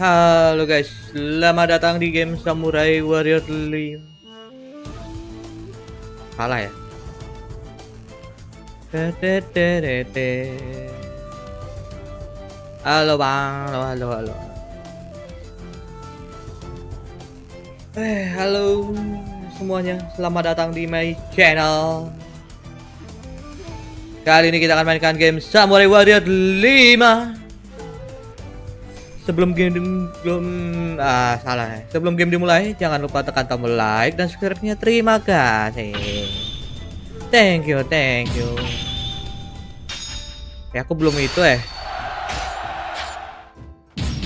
Halo guys, selamat datang di game Samurai Warrior 5 Salah ya? Halo bang, halo halo halo. Eh, halo semuanya, selamat datang di my channel. Kali ini kita akan mainkan game Samurai Warrior 5 Sebelum game belum ah salah ya. Sebelum game dimulai jangan lupa tekan tombol like dan subscribe-nya. Terima kasih. Thank you, thank you. Ya aku belum itu eh.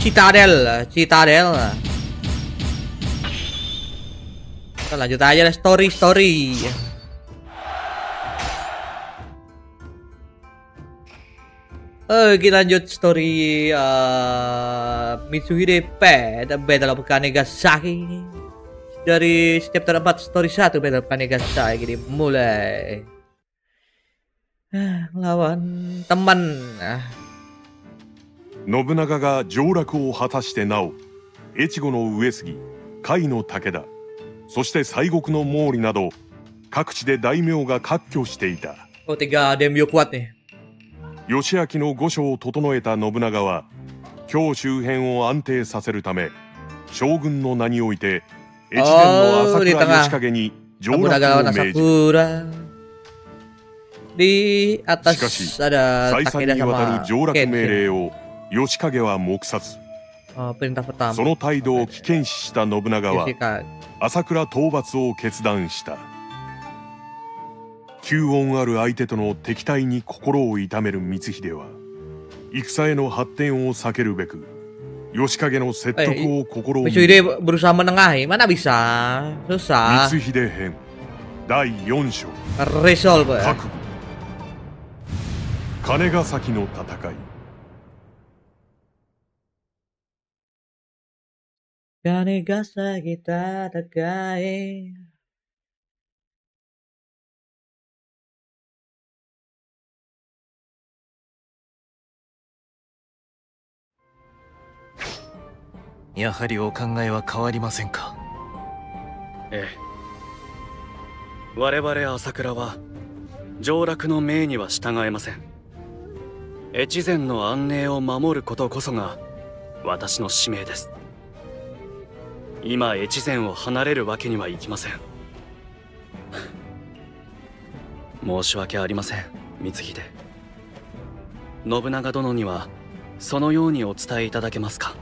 Citadel, Citadel. Kita lanjut aja lah story story. Eh, kita lanjut story uh, Mitsuhide P The Battle of Kanegasaki Dari chapter 4 story 1 Battle of Kanegasaki Jadi mulai Ah, Lawan teman ah, 信長が上洛を果たしてなお越後の上杉甲斐の武田そして西国の毛利など各地で大名が割拠していた Oh tiga Demio kuat nih 義明の御所を整えた信長は京周辺を安定させるため将軍の名において越前の朝倉義景に上洛を命じ Asakura Di atas しか。し ada 再三にわたる上洛命令を義景は黙殺その態度を危険視した信長は朝倉討伐を決断した吸音ある相手との敵対に心を痛める光秀は戦への発展を避けるべく吉影の説得を心みる光秀編第4章。レソルブ金ヶ崎の戦い。金ヶ崎戦い。やはりお考えは変わりませんか？ええ。我々朝倉は上洛の命には従えません。越前の安寧を守ることこそが私の使命です。今越前を離れるわけにはいきません。申し訳ありません光秀。信長殿にはそのようにお伝えいただけますか？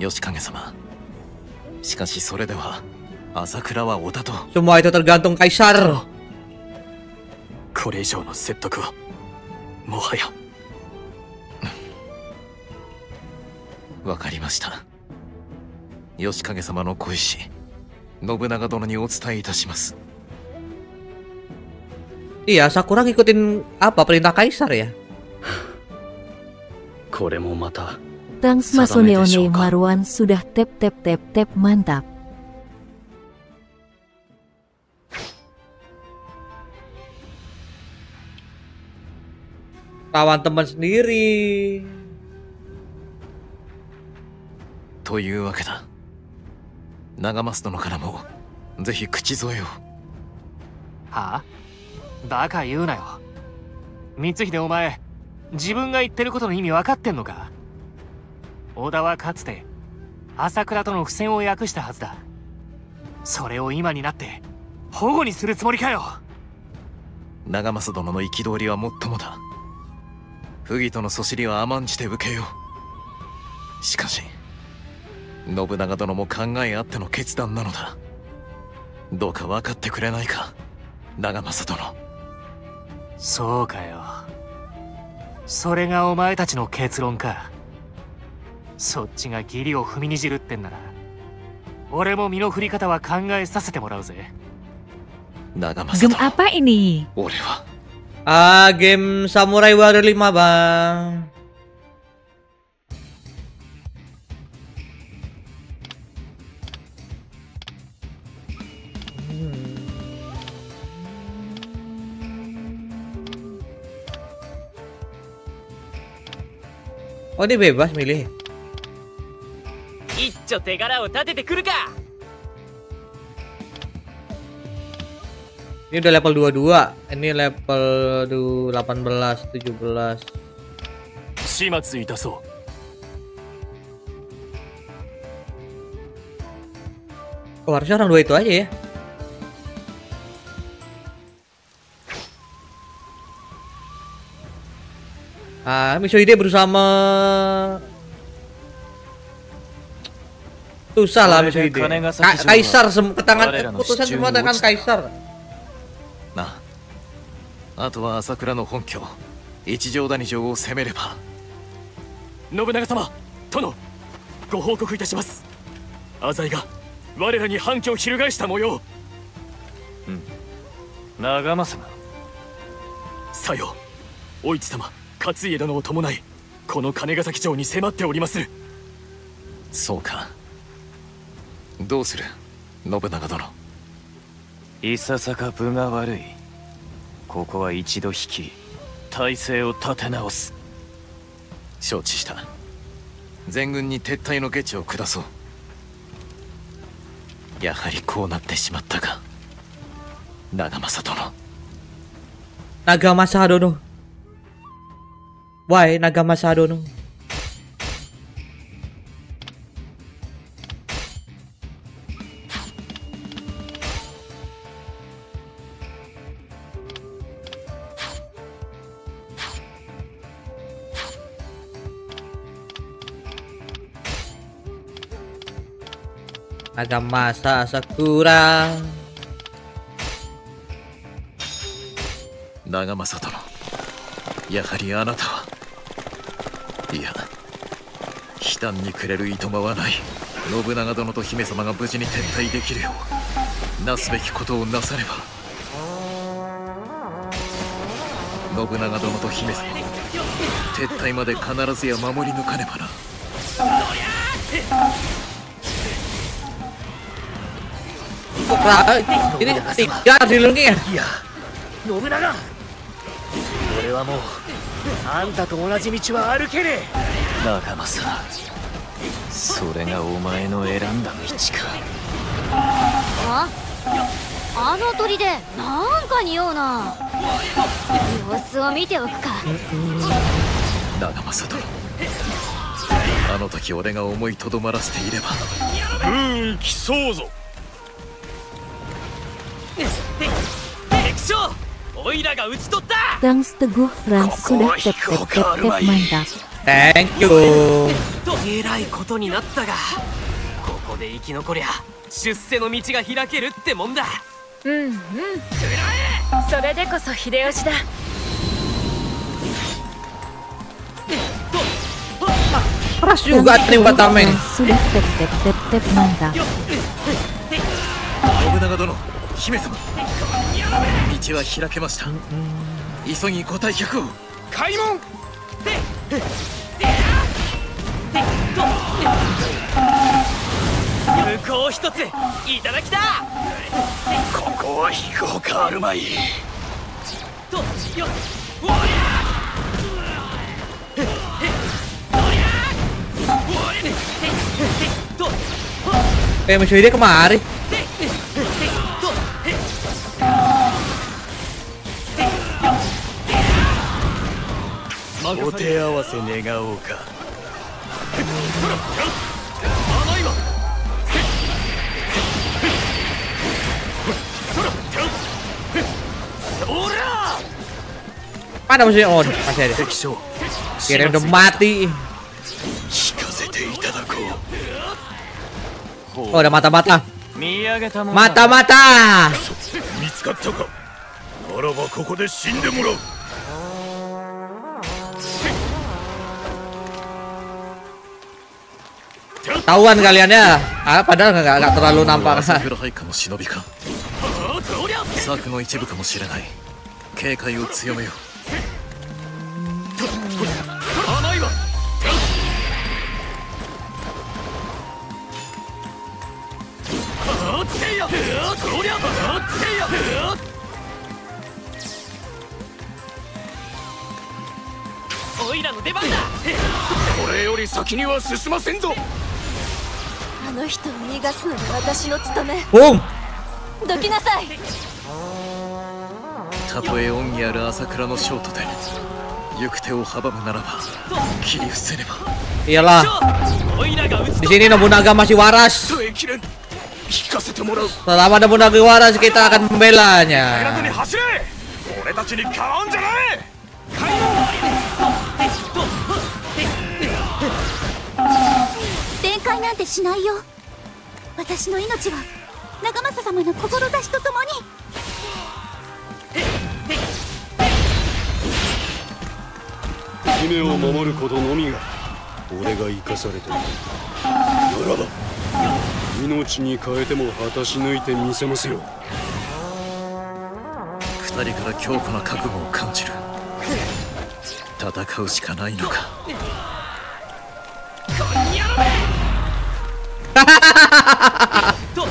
吉影様しかしそれでは朝倉は織田と。semua itu tergantung kaisar これ以上の説得はもはや。わかりました。吉影様の恋し信長殿にお伝えいたします。いや桜 ikutin apa perintah kaisar ya これもまた Thanks Sadame Masoneone desho ka? Marwan sudah tap tap tap tap mantap. Lawan teman sendiri というわけだ長増殿からもぜひ口添えをはあバカ言うなよ光秀お前自分が言ってることの意味分かってんのか 織田はかつて朝倉との不戦を訳したはずだ。それを今になって保護にするつもりかよ。長政殿の憤りはもっともだ。不義とのそしりは甘んじて受けよう。しかし信長殿も考えあっての決断なのだ。どうか分かってくれないか長政殿。そうかよ。それがお前たちの結論かそっちが義理を踏みにじるってんなら俺も身の振り方は考えさせてもらうぜ長政 Gem 殿 apa ini? 俺は Ah game Samurai Warrior 5 bang Oh ini bebas milih 一丁手柄を立ててくるか Ini udah level 22. Ini level du- 18, 17. 始末いたそう Oh, harusnya orang dua itu aja ya. Ah, Mitsuhide berusaha me... Susah lah Mitsuhide. Ka- Kaisar sem ke tangan eh, putusan semua tangan Kaisar. なあとは朝倉の本拠一条谷城を攻めれば信長様殿ご報告いたします。浅井が我らに反旗を翻した模様うん。長政が。さよう。お市様勝家殿を伴いこの金ヶ崎城に迫っておりまする。そうかどうする？信長殿。いささか分が悪い。ここは一度引き体勢を立て直す。承知した。全軍に撤退の下知を下そう。やはりこうなってしまったか。長政殿。Naga Masadono. Why Naga Masadono? Naga Masa Sakura. 長政殿やはりあなたはいや悲嘆にくれるいとまはない信長殿と姫様が無事に撤退できるようなすべきことをなされば信長殿と姫様撤退まで必ずや守り抜かねばな ini tiga dilengnya. 信長俺はもうあんたと同じ道は歩けねえ仲間さそれがお前の選んだ道かああの鳥でなんか匂うな様子を見ておくか長政殿あの時俺が思いとどまらせていれば軍競うぞダンスとグフランスでテクテクテクテクマンダー。Thank you! えらいことになったが、ここで生き残りゃ、出世の道が開けるってもんだ。うんうん。それでこそ秀吉だ。ラってはダメ。スレッテクテク。姫様。道は開けました。急ぎご退却を。開門。向こう一ついただきだここは引くほかあるまいとよおりゃ Eh. お手合わせ願おうかおら Mana musuhnya? Oh, masih ada. Kira udah mati. 聞かせていただこ Oh, ada mata-mata. 見上げたもん Mata-mata. う見つかったかならばここで死んでもらう Tahuan kalian ya. Ah, padahal nggak nggak terlalu 朝 nampak. 倉配下の忍びか策の一部かあの人を逃がすのが私の務めおんどきなさいたとえ恩義ある朝倉のショートで行く手を阻むならば切り伏せれば iyalah di sini Nobunaga masih waras selama Nobunaga waras kita akan membelanya なんてしないよ。私の命は長政様の志とともに。姫を守ることのみが俺が生かされている。ならば命に変えても果たし抜いてみせますよ。二人から強固な覚悟を感じる。戦うしかないのか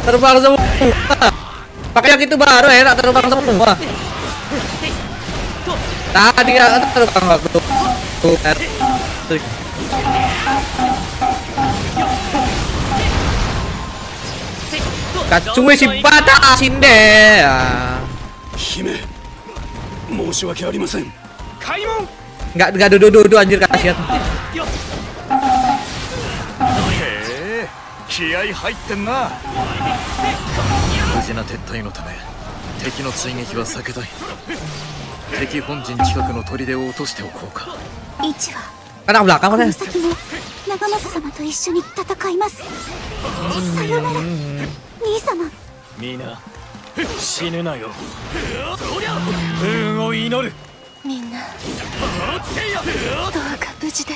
Terbang semua. Pakai yang itu baru enak terbang semua. Tadi kan terbang waktu. Tuh, kan. Tuh. Kacung si bata sinde. Ah. 姫申し訳ありません Enggak enggak duduk-duduk anjir kasihan. 気合入ってんな。無事な撤退のため敵の追撃は避けたい。敵本陣近くの砦を落としておこうか。一は Anak belakang こ mana? の先も長政様と一緒に戦います。さよなら。兄様。皆死ぬなよ。運を祈るみんなどうか無事で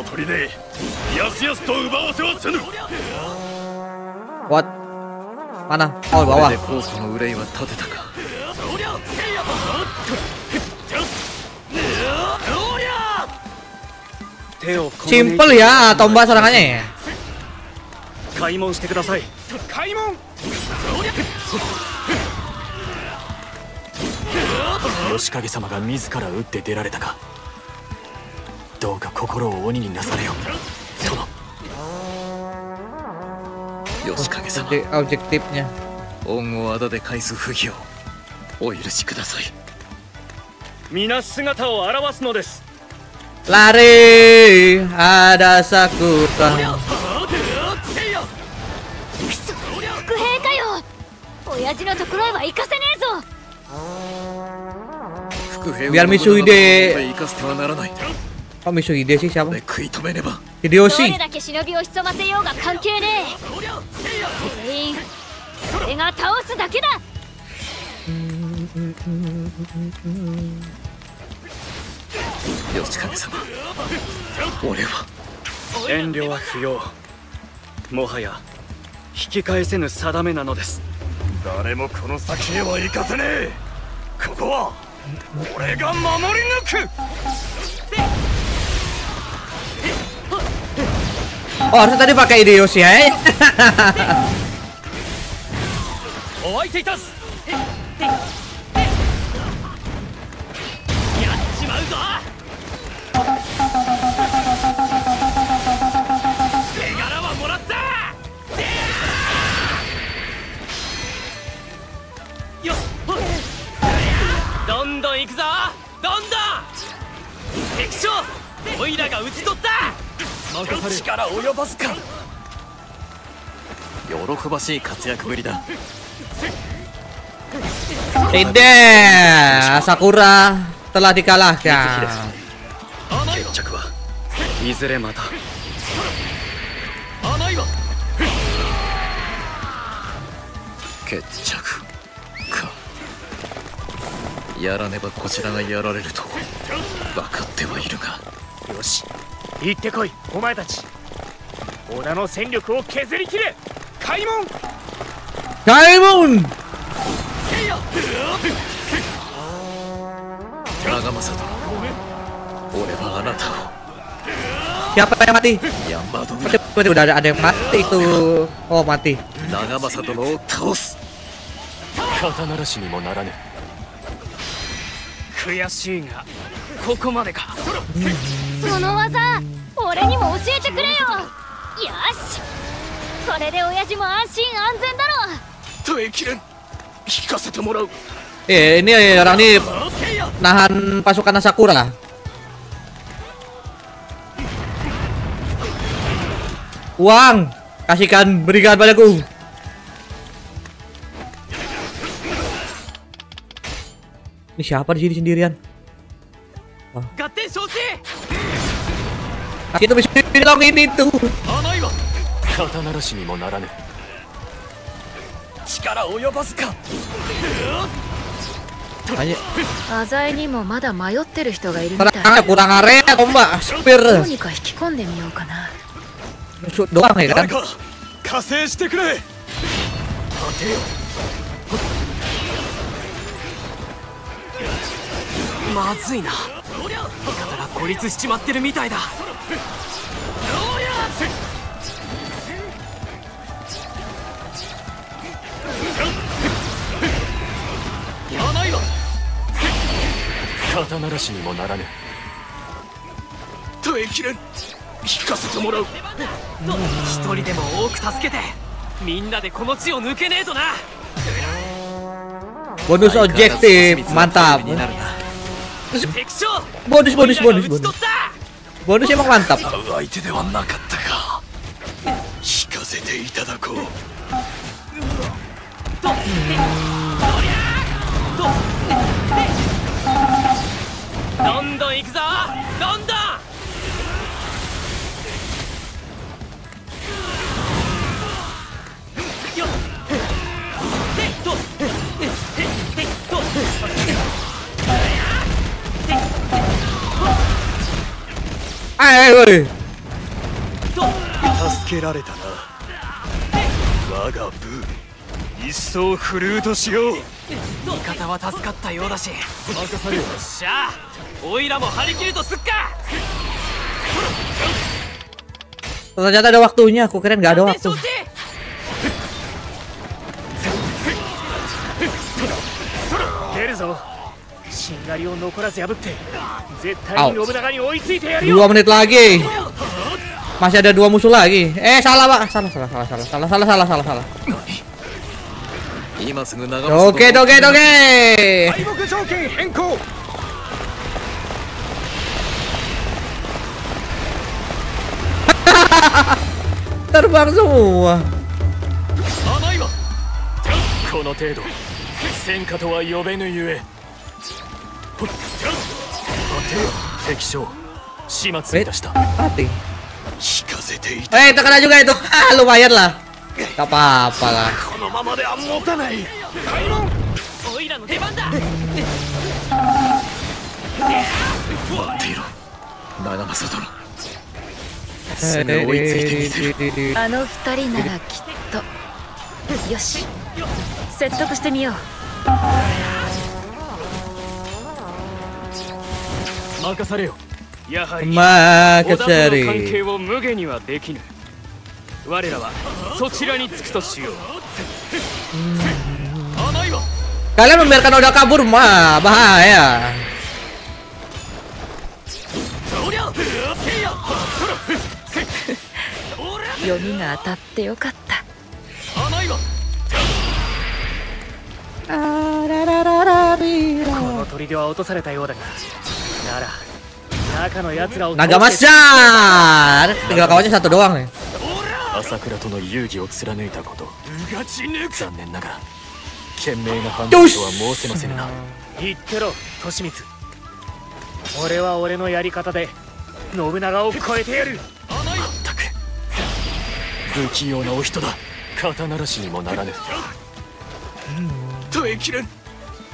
よし残る奴らをのしとくかああ甘いわだがこれ以上犠牲は増やせねえやすやすと奪わせはせぬ What? Mana? Oh, こ bawah. れで皇居の憂いは立てたかそりゃせいやそりゃ手をこの Simple ya tombak serangannya ya. 開門してください開門吉影様が自ら打って出られたかどうか心を鬼になされよ。殿。吉影様。Jadi objektifnya. 恩をあだで返す不義をお許しください。皆姿を現すのです。Lari, ada Sakura. せいや伏兵かよ。親父のところへは行かせねえぞ。伏兵を Biar Mitsuhide 生かしてはならない Kok Mitsuhide sih siapa? で食い止めねば。ど Hideyoshi. れだけ忍びを潜ませようが関係ねえ。全員それが倒すだけだ。吉影様。俺は。遠慮は不要。もはや引き返せぬ定めなのです。誰もこの先へは行かせねえ。ここは俺が守り抜く harusnya tadi pakai Ideos ya. お相手いたす。やっちまうぞ。手柄はもらった。よっ。どんどん行くぞ。どんどん。敵将オイラが討ち取った。力及ばずか喜ばしい活躍ぶりだ。Tidak, Sakura telah dikalahkan. 決着はいずれまた甘いわ決着か。やらねばこちらがやられると分かってはいるが。よし行ってこいお前たち織田の戦力を削りきれ開門 Kaimon! 長政殿俺はあなたを Siapa yang mati? 山戸 Berarti, berarti udah ada, ada yang mati itu. Oh, mati. 長政殿を倒す肩慣らしにもならぬ悔しいがここまでかその技俺にも教えてくれよよしこれで親父も安心安全だろ耐えきれん聞かせてもらう Eh, ini orang ini nahan pasukan Sakura. Uang, kasihkan, berikan padaku. Ini siapa di sini sendirian? 合点承知 Kita bisa bilang ini tuh. Kata narashi ni mo narane. Chikara oyobasu ka? Ayo. Azai ni mo mada mayotte ru hito ga iru mitai. Kurang are, kurang are, komba, spear. Nika hikikonde miyou ka na. Doang ya kan? Kasei shite kure. Tate yo. まずいな。孤立しちまってるみたいだ。甘いわ。肩慣らしにもならぬ耐えきれん聞かせてもらう。一人でも多く助けてみんなでこの地を抜けねえとな。bonus objektif mantap Bonus, bonus, bonus, bonus. Bonus emang mantap. London, 行くぞ。London. Eh woi 助けられたな我が部一層振るうとしよう味方は助かったようだし任されよっしゃおいらも張り切るとすっか ternyata ada waktunya aku keren nggak ada waktu しんがりを残らず破って絶対に信長に追いついてやるよ dua menit lagi masih ada dua musuh lagi eh salah pak salah salah salah salah salah salah salah salah salah 今すぐ長政 oke 殿 oke oke 敗北条件変更 terbang semua 甘いわこの程度戦果とは呼べぬゆえほっ待てよ 敵将始末出した mati Eh, tekan aja juga itu. Ah, lumayan lah. Gak apa-apa lah. Ano 二人ならきっと。よし、説得してみよう。任されよ。やはり田との関係を無下にはできぬ。我らはそちらにつくとしよう。甘いわ kalian membiarkan Oda kabur mah bahaya そりゃせいや。読みが当たってよかった。甘いわ。この砦は落とされたようだがなら中の奴らを naga masyar tinggal kawannya satu doang nih 朝倉との遊戯を貫いたこと。残念ながら賢明な判断とは申せませぬな。言ってろ利光。俺は俺のやり方で信長を超えてやる。まったく不器用なお人だ。肩慣らしにもならぬ。耐えきれん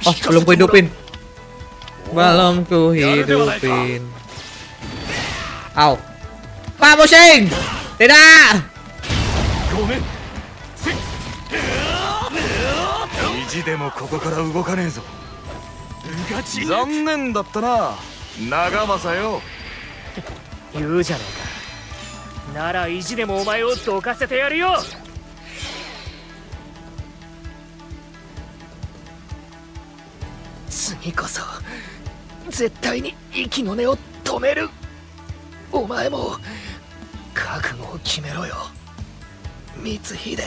oh belum ku hidupin belum ku hidupin Au Vamos, Shane! Tidak! でもここから動かねえぞ残念だったな長政よ言うじゃねえか。なら意地でもお前をどかせてやるよ。次こそ絶対に息の根を止める。お前も覚悟を決めろよ。光秀。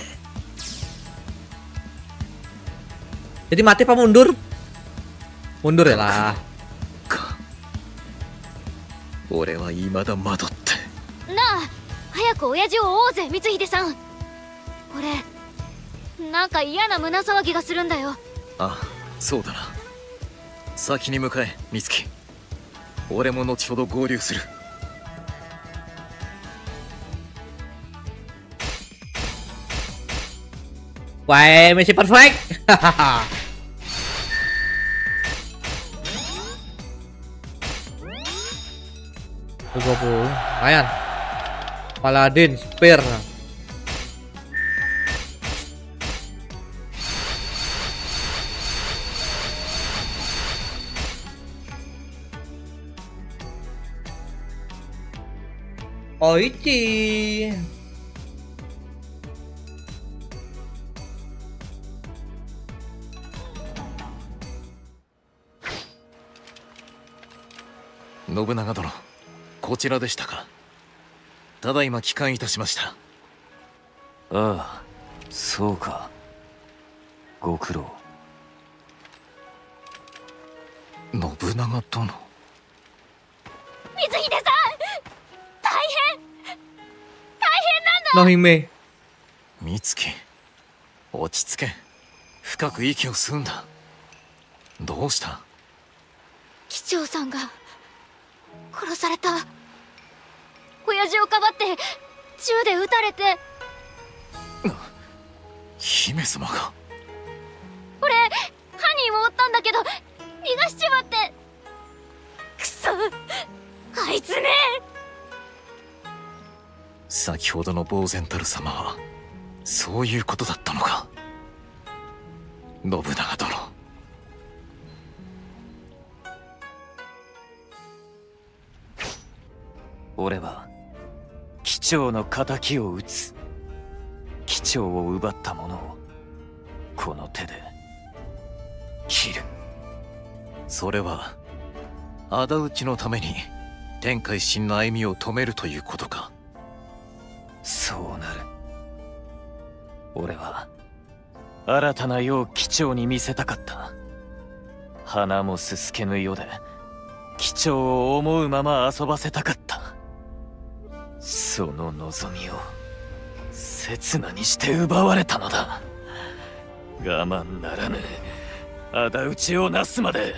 Jadi mati apa mundur? Mundur ya lah. 俺は未だ惑ってなあ早く親父を追おうぜ光秀さん俺なん先に向かえ美月俺も後ほど合流するわえめちゃパーフェクト不哎呀 Paladin Spear Oichi. 信長殿こちらでしたか。ただいま帰還いたしました。ああそうか。ご苦労。信長殿変なんだ No hime. 美月落ち着け。深く息を吸うんだ。どうした？機長さんが殺された。親父をかばって銃で撃たれて。姫様が。俺犯人を追ったんだけど逃がしちまって。くそあいつね先ほどの呆然たる様はそういうことだったのか。信長殿。俺は機長の敵を討つ機長を奪った者をこの手で切る。それは仇討ちのために天下一心の歩みを止めるということか。そうなる。俺は新たな世を機長に見せたかった。花もすすけぬ世で機長を思うまま遊ばせたかった。その望みを刹那にして奪われたのだ。我慢ならぬ仇討ちをなすまで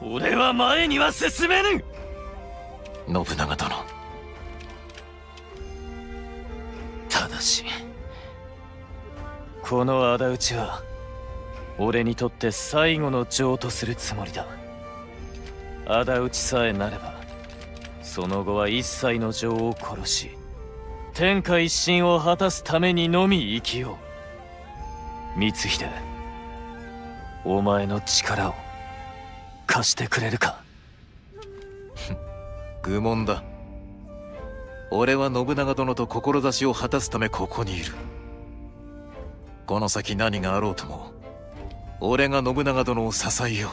俺は前には進めぬ。信長殿。だしこの仇討ちは俺にとって最後の情とするつもりだ。仇討ちさえなればその後は一切の情を殺し天下一心を果たすためにのみ生きよう。光秀お前の力を貸してくれるか？愚問だ。俺は信長殿と志を果たすためここにいる。この先何があろうとも俺が信長殿を支えよう。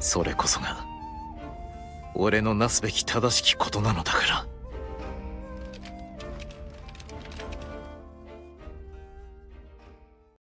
それこそが俺のなすべき正しきことなのだから。